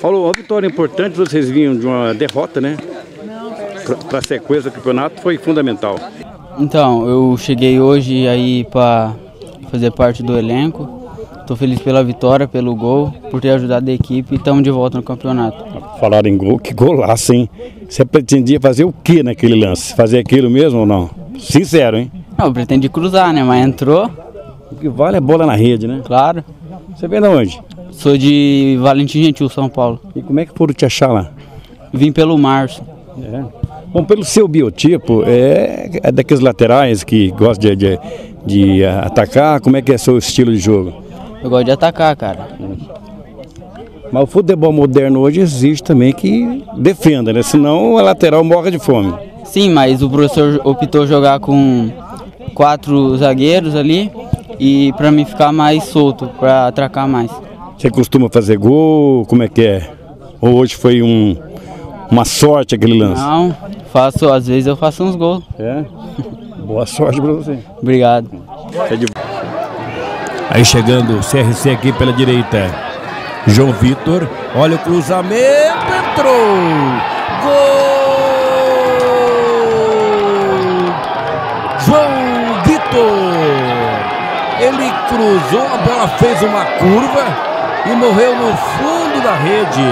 Paulo, uma vitória importante, vocês vinham de uma derrota, né? Para a sequência do campeonato foi fundamental. Então, eu cheguei hoje aí para fazer parte do elenco. Estou feliz pela vitória, pelo gol, por ter ajudado a equipe e estamos de volta no campeonato. Falaram em gol, que golaço, hein? Você pretendia fazer o que naquele lance? Fazer aquilo mesmo ou não? Sincero, hein? Não, eu pretendi cruzar, né? Mas entrou. O que vale é bola na rede, né? Claro. Você vem de onde? Sou de Valentim Gentil, São Paulo. E como é que foram te achar lá? Vim pelo Março. É. Bom, pelo seu biotipo, é, é daqueles laterais que gostam de, de, de atacar, como é que é seu estilo de jogo? Eu gosto de atacar, cara. Mas o futebol moderno hoje exige também que defenda, né? Senão a lateral morre de fome. Sim, mas o professor optou jogar com quatro zagueiros ali e para mim ficar mais solto, para atracar mais. Você costuma fazer gol? Como é que é? Ou hoje foi um, uma sorte aquele lance? Não, faço, às vezes eu faço uns gols. É? Boa sorte para você. Obrigado. É de... Aí chegando o CRC aqui pela direita. João Vitor, olha o cruzamento, entrou! Gol! João Vitor! Ele cruzou, a bola fez uma curva e morreu no fundo da rede.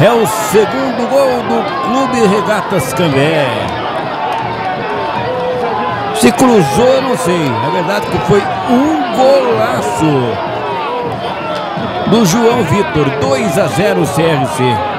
É o segundo gol do Clube Regatas Cambé. Se cruzou, não sei. É verdade que foi um golaço do João Vitor. 2 a 0 CRC.